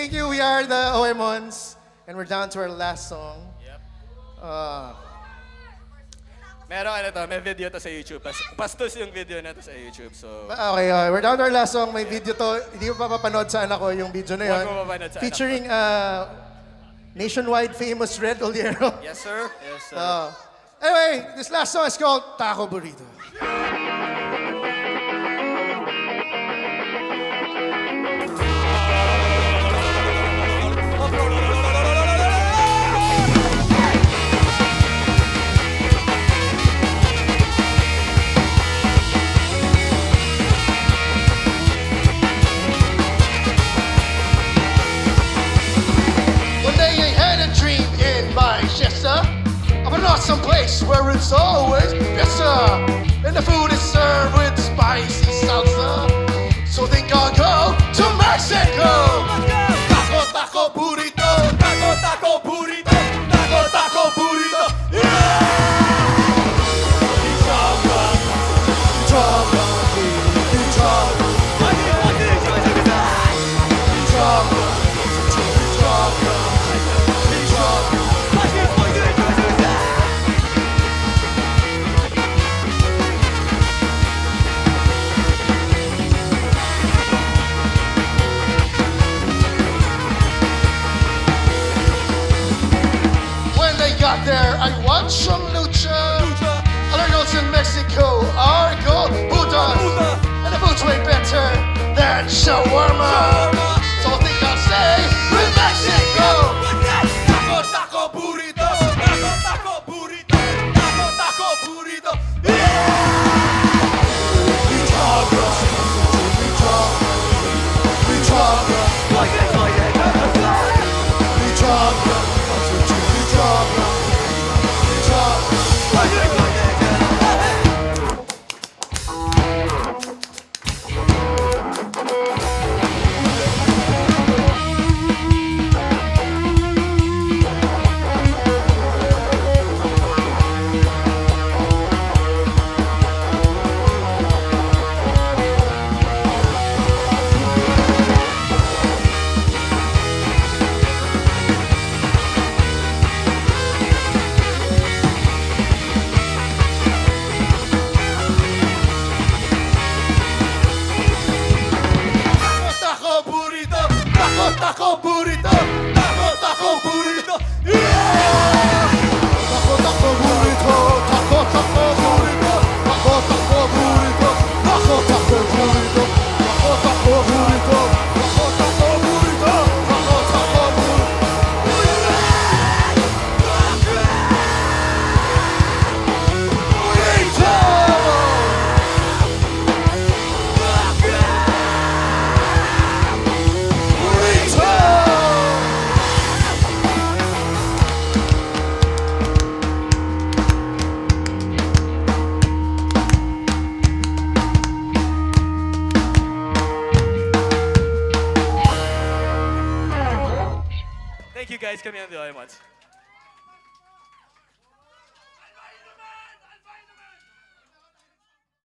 thank you. We are the OMONs, and we're down to our last song. Yep. Uh, Meron ano to, may video to sa YouTube. Pas pastos yung video na to sa YouTube. So, okay, okay, we're down to our last song. May video to. Hindi ko pa papanood sa anak ko yung video na yun. Huwag mo sa Featuring uh, nationwide famous Red Oliero. yes sir. Yes sir. Uh, anyway, this last song is called Taco Burrito. One someplace where it's always better. And the food is served with Watched some lucha. Other in Mexico are called Buddha. And the food's way better than shawarma. So Taco, burrito. Taco, taco, burrito. Yeah! Taco, taco, burrito. Taco, taco, burrito. Taco, taco, burrito. Taco, taco, burrito. Taco, taco, burrito. Guys. Kami ang The Oemons.